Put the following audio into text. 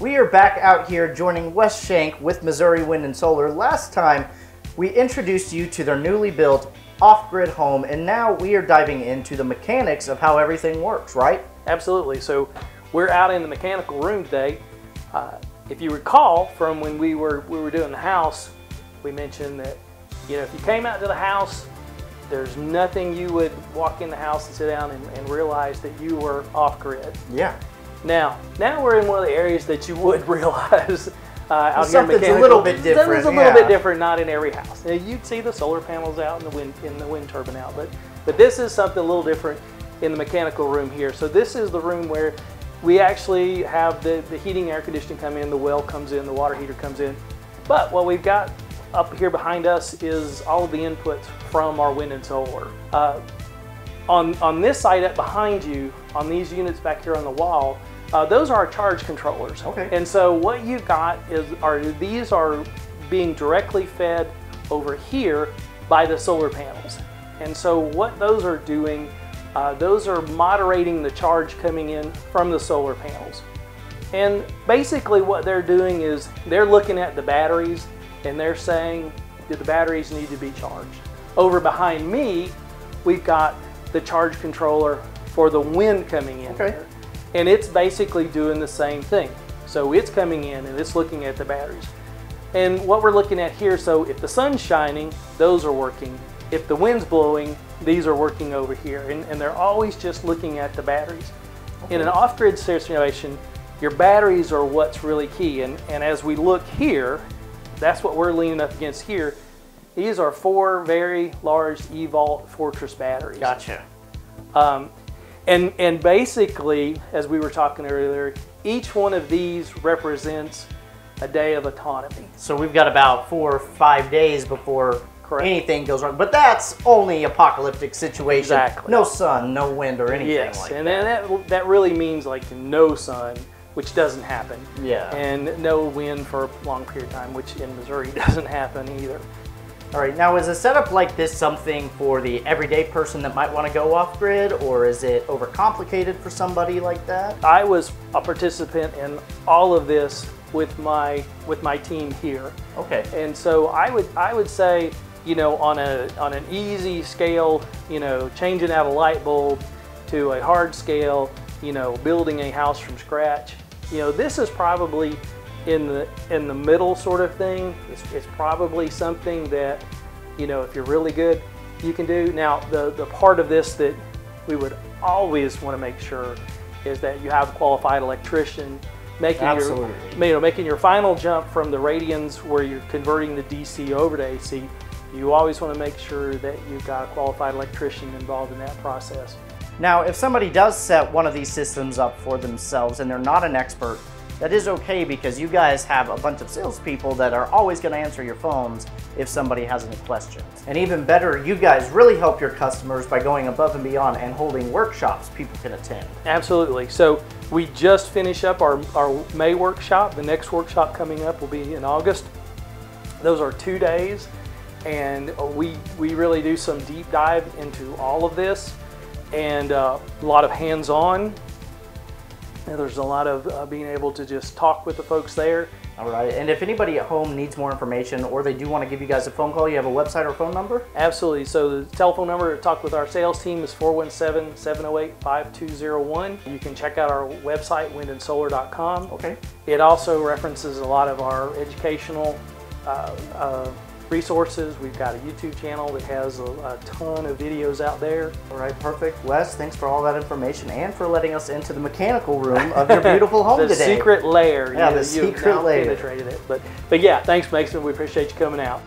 We are back out here joining Wes Shank with Missouri Wind and Solar. Last time we introduced you to their newly built off-grid home and now we are diving into the mechanics of how everything works, right? Absolutely. So we're out in the mechanical room today. Uh, if you recall from when we were we were doing the house, we mentioned that you know if you came out to the house, there's nothing you would walk in the house and sit down and, and realize that you were off grid. Yeah. Now, now we're in one of the areas that you would realize uh, out here Something's a little bit different, Something's a little yeah. bit different, not in every house. Now, you'd see the solar panels out and the wind in the wind turbine out, but but this is something a little different in the mechanical room here. So this is the room where we actually have the, the heating, air conditioning come in, the well comes in, the water heater comes in. But what we've got up here behind us is all of the inputs from our wind and solar. Uh, on, on this side up behind you, on these units back here on the wall, uh, those are our charge controllers. Okay. And so what you got is are these are being directly fed over here by the solar panels. And so what those are doing, uh, those are moderating the charge coming in from the solar panels. And basically what they're doing is they're looking at the batteries and they're saying, do the batteries need to be charged? Over behind me, we've got the charge controller for the wind coming in Okay. there. And it's basically doing the same thing. So it's coming in and it's looking at the batteries. And what we're looking at here, so if the sun's shining, those are working. If the wind's blowing, these are working over here. And, and they're always just looking at the batteries. In an off-grid situation, your batteries are what's really key. And, and as we look here, that's what we're leaning up against here. These are four very large eVault Fortress batteries. Gotcha. Um, and, and basically, as we were talking earlier, each one of these represents a day of autonomy. So we've got about four or five days before Correct. anything goes wrong. But that's only apocalyptic situation. Exactly. No sun, no wind, or anything yes, like and that. then that, that really means like no sun, which doesn't happen. Yeah. And no wind for a long period of time, which in Missouri doesn't happen either. All right, now is a setup like this something for the everyday person that might want to go off grid, or is it overcomplicated for somebody like that? I was a participant in all of this with my with my team here. Okay. And so I would I would say, you know, on a on an easy scale, you know, changing out a light bulb to a hard scale, you know, building a house from scratch. You know, this is probably in the in the middle sort of thing. It's, it's probably something that, you know, if you're really good, you can do. Now, the the part of this that we would always want to make sure is that you have a qualified electrician making Absolutely. your you know, making your final jump from the radians where you're converting the DC over to AC, you always want to make sure that you've got a qualified electrician involved in that process. Now, if somebody does set one of these systems up for themselves and they're not an expert, that is okay because you guys have a bunch of salespeople that are always going to answer your phones if somebody has any questions. And even better, you guys really help your customers by going above and beyond and holding workshops people can attend. Absolutely. So we just finished up our, our May workshop. The next workshop coming up will be in August. Those are two days, and we we really do some deep dive into all of this, and uh, a lot of hands-on. There's a lot of uh, being able to just talk with the folks there. All right, and if anybody at home needs more information or they do want to give you guys a phone call, you have a website or phone number? Absolutely. So the telephone number to talk with our sales team is 417-708-5201. You can check out our website, windandsolar.com. Okay. It also references a lot of our educational uh, uh, resources. We've got a YouTube channel that has a, a ton of videos out there. All right, perfect. Wes, thanks for all that information and for letting us into the mechanical room of your beautiful home the today. secret layer. Yeah, You- the you've secret layer. penetrated it. But, but yeah, thanks, Mason. We appreciate you coming out.